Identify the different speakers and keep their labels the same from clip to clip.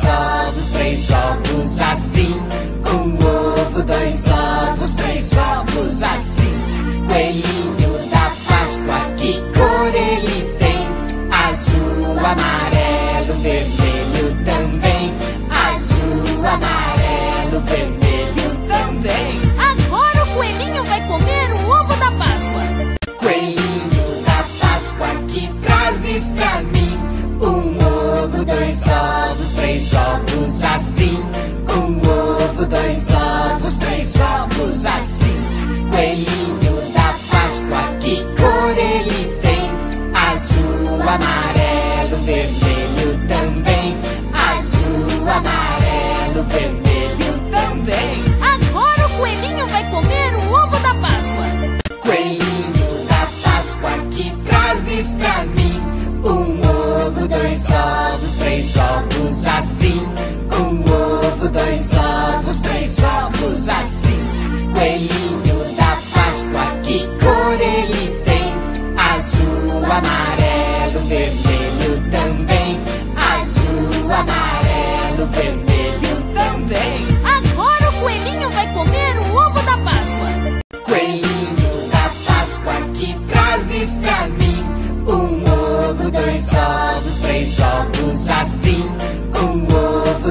Speaker 1: dois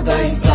Speaker 1: ovo,